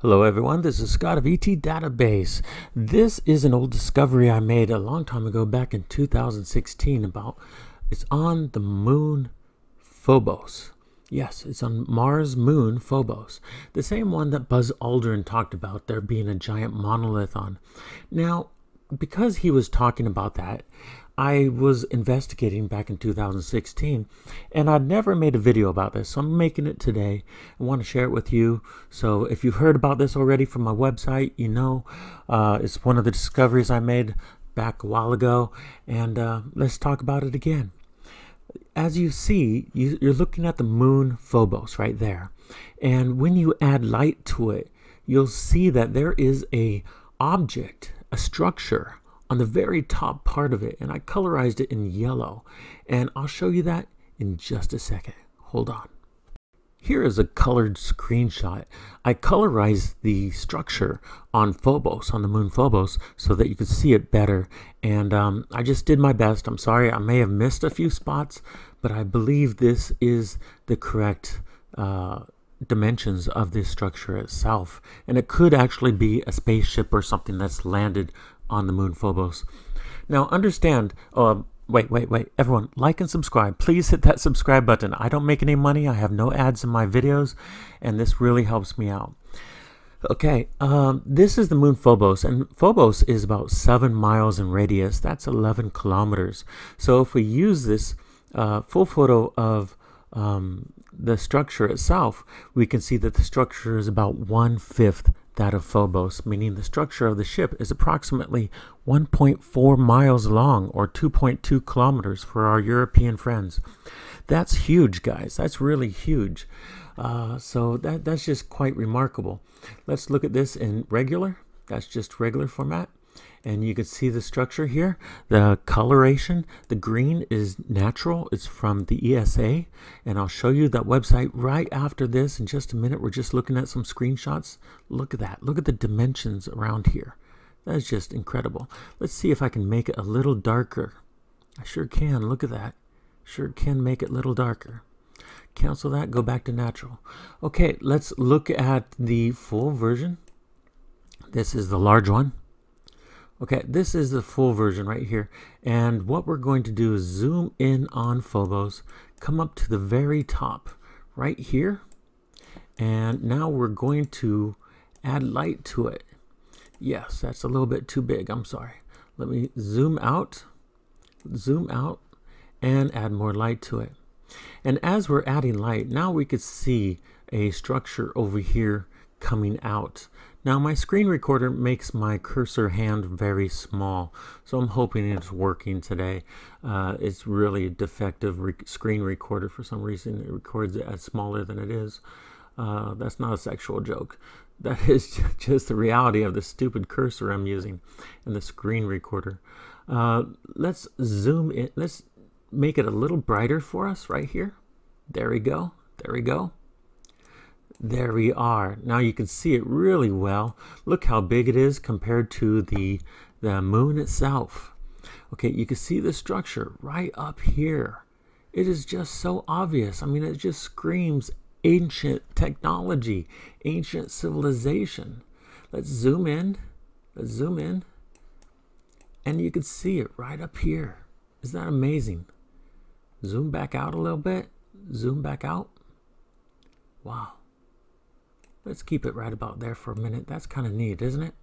Hello everyone, this is Scott of ET Database. This is an old discovery I made a long time ago back in 2016 about it's on the moon Phobos. Yes, it's on Mars moon Phobos. The same one that Buzz Aldrin talked about there being a giant monolith on. Now, because he was talking about that, I was investigating back in 2016 and I'd never made a video about this, so I'm making it today. I want to share it with you. So if you've heard about this already from my website, you know uh, it's one of the discoveries I made back a while ago, and uh, let's talk about it again. As you see, you, you're looking at the moon Phobos right there, and when you add light to it, you'll see that there is a object, a structure on the very top part of it and I colorized it in yellow and I'll show you that in just a second. Hold on. Here is a colored screenshot. I colorized the structure on Phobos, on the moon Phobos, so that you could see it better. And um, I just did my best. I'm sorry, I may have missed a few spots, but I believe this is the correct uh, dimensions of this structure itself. And it could actually be a spaceship or something that's landed on the moon Phobos. Now, understand, uh, wait, wait, wait, everyone, like and subscribe. Please hit that subscribe button. I don't make any money, I have no ads in my videos, and this really helps me out. Okay, um, this is the moon Phobos, and Phobos is about 7 miles in radius. That's 11 kilometers. So if we use this uh, full photo of um, the structure itself, we can see that the structure is about one-fifth that of Phobos, meaning the structure of the ship is approximately 1.4 miles long or 2.2 kilometers for our European friends. That's huge, guys. That's really huge. Uh, so that, that's just quite remarkable. Let's look at this in regular. That's just regular format and you can see the structure here. The coloration the green is natural. It's from the ESA and I'll show you that website right after this in just a minute. We're just looking at some screenshots. Look at that. Look at the dimensions around here. That's just incredible. Let's see if I can make it a little darker. I sure can. Look at that. Sure can make it a little darker. Cancel that. Go back to natural. Okay let's look at the full version. This is the large one Okay, this is the full version right here. And what we're going to do is zoom in on Phobos, come up to the very top right here. And now we're going to add light to it. Yes, that's a little bit too big. I'm sorry. Let me zoom out, zoom out, and add more light to it. And as we're adding light, now we could see a structure over here coming out. Now my screen recorder makes my cursor hand very small, so I'm hoping it's working today. Uh, it's really a defective re screen recorder for some reason. It records it as smaller than it is. Uh, that's not a sexual joke. That is just the reality of the stupid cursor I'm using and the screen recorder. Uh, let's zoom in. Let's make it a little brighter for us right here. There we go. There we go. There we are. Now you can see it really well. Look how big it is compared to the, the moon itself. Okay, you can see the structure right up here. It is just so obvious. I mean, it just screams ancient technology, ancient civilization. Let's zoom in. Let's zoom in. And you can see it right up here. Isn't that amazing? Zoom back out a little bit. Zoom back out. Wow. Let's keep it right about there for a minute. That's kind of neat, isn't it?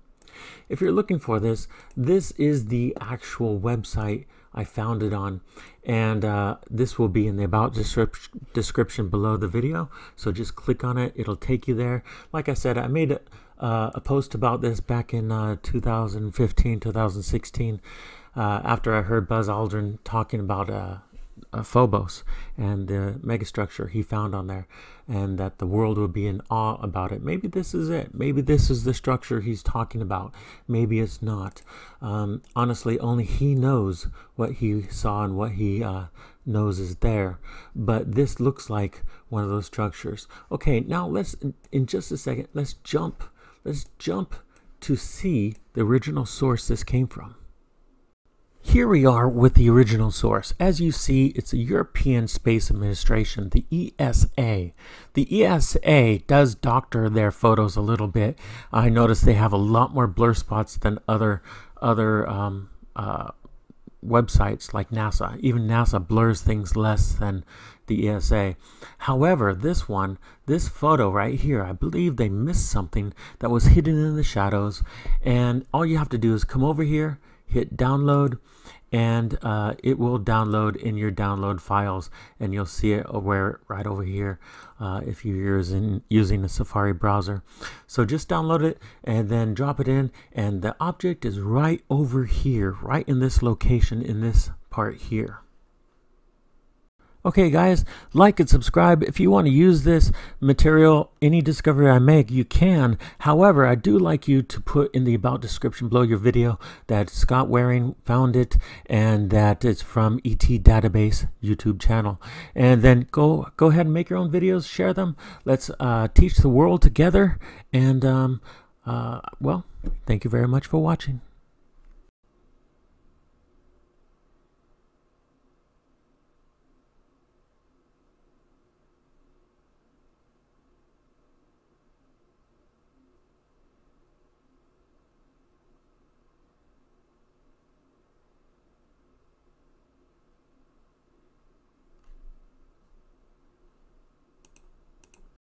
If you're looking for this, this is the actual website I found it on. And uh, this will be in the about description below the video. So just click on it. It'll take you there. Like I said, I made a, uh, a post about this back in uh, 2015, 2016, uh, after I heard Buzz Aldrin talking about uh, Phobos and the megastructure he found on there, and that the world would be in awe about it. Maybe this is it. Maybe this is the structure he's talking about. Maybe it's not. Um, honestly, only he knows what he saw and what he uh, knows is there. But this looks like one of those structures. Okay, now let's, in just a second, let's jump. Let's jump to see the original source this came from. Here we are with the original source. As you see, it's the European Space Administration, the ESA. The ESA does doctor their photos a little bit. I notice they have a lot more blur spots than other other um, uh, websites like NASA. Even NASA blurs things less than the ESA. However, this one, this photo right here, I believe they missed something that was hidden in the shadows. And all you have to do is come over here, hit download, and uh, it will download in your download files and you'll see it where right over here uh, if you're using using a Safari browser. So just download it and then drop it in and the object is right over here right in this location in this part here Okay, guys, like and subscribe. If you want to use this material, any discovery I make, you can. However, I do like you to put in the about description below your video that Scott Waring found it and that it's from ET Database YouTube channel. And then go go ahead and make your own videos, share them. Let's uh, teach the world together. And um, uh, well, thank you very much for watching.